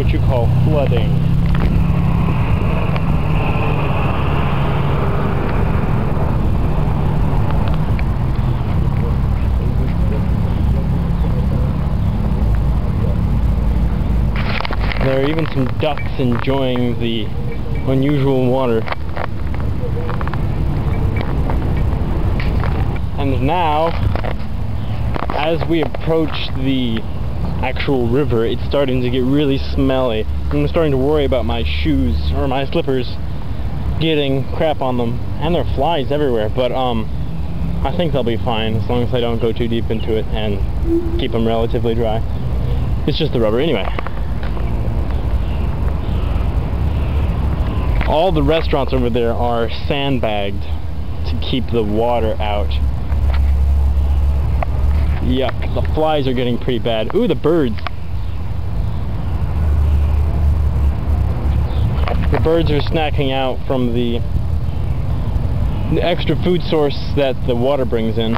What you call flooding. There are even some ducks enjoying the unusual water. And now, as we approach the actual river, it's starting to get really smelly. I'm starting to worry about my shoes, or my slippers, getting crap on them. And there are flies everywhere, but um, I think they'll be fine as long as I don't go too deep into it and keep them relatively dry. It's just the rubber anyway. All the restaurants over there are sandbagged to keep the water out. Yuck, the flies are getting pretty bad. Ooh, the birds. The birds are snacking out from the, the extra food source that the water brings in.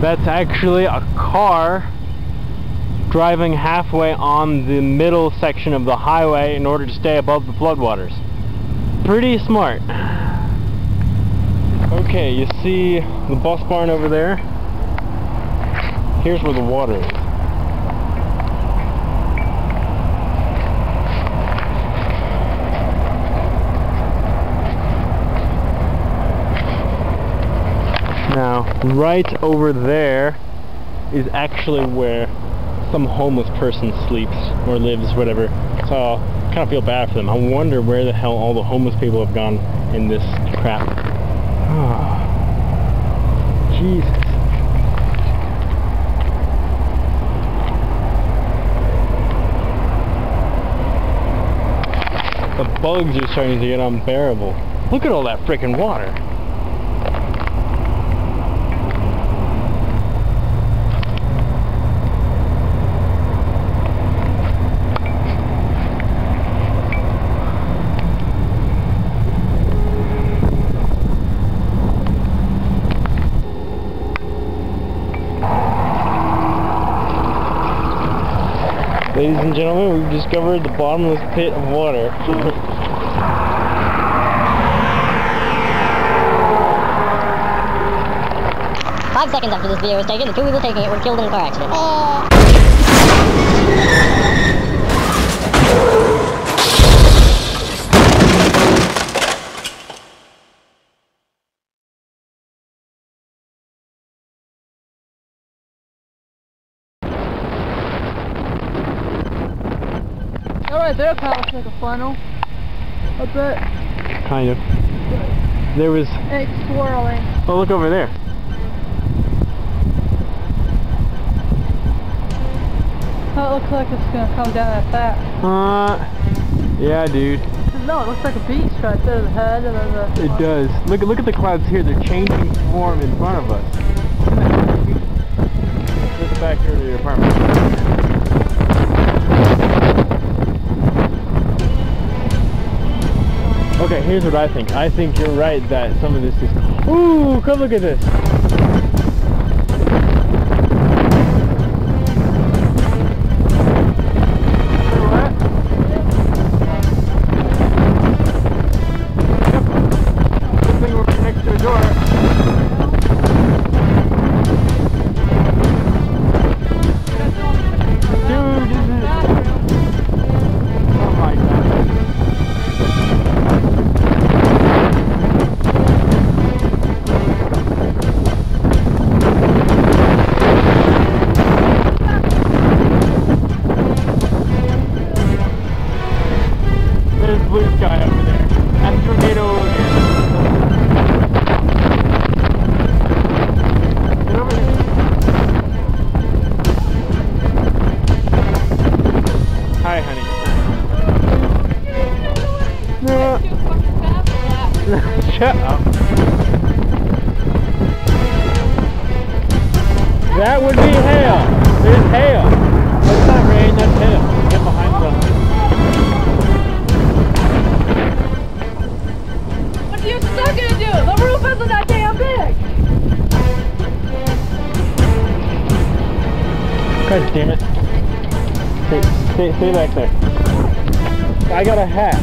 That's actually a car driving halfway on the middle section of the highway in order to stay above the floodwaters. Pretty smart. Okay, you see the bus barn over there? Here's where the water is. Now, right over there is actually where some homeless person sleeps or lives, whatever. So I kind of feel bad for them. I wonder where the hell all the homeless people have gone in this crap. Oh, Jesus. The bugs are starting to get unbearable. Look at all that freaking water. Ladies and gentlemen, we've discovered the bottomless pit of water. Five seconds after this video was taken, the two people taking it were killed in a car accident. That right there kind of looks like a funnel. A bit. kind of. There was, And it's swirling. oh look over there. That looks like it's gonna come down at that. Uh, yeah dude, No, it looks like a beach right there. The head and then the. it does. Look, look at the clouds here, they're changing form in front of us. Let's back here to your apartment. Okay, here's what I think. I think you're right that some of this is... Ooh, come look at this. Over there. And tornado over here. Get over here. Hi, honey. No. Shut up. That would be hail. There's hail. That's not rain, that's hail. Stay, stay, stay back there. I got a hat.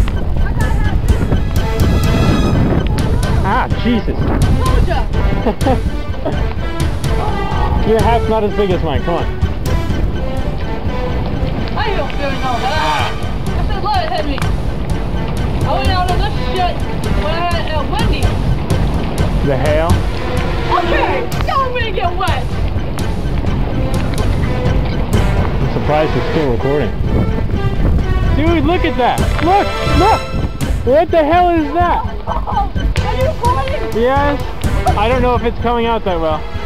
Ah, Jesus. Your hat's not as big as mine. Come on. I don't feel no that. I said let it hit me. I went out on this shit when I had uh, Wendy. The hail. Okay, don't make it wet. Surprised it's still recording. Dude, look at that. Look, look. What the hell is that? Oh, are you recording? Yes. I don't know if it's coming out that well.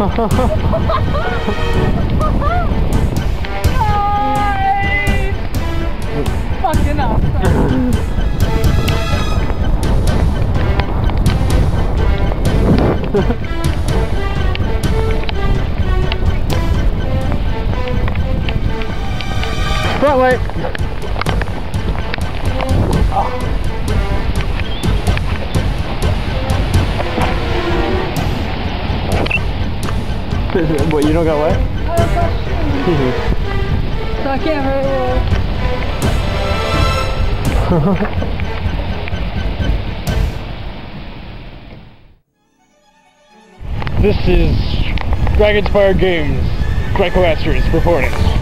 Fucking up. Front light. what, you don't got wet? I don't got shoes, so I can't very well. this is Dragonspire Games, Draco Astros reporting.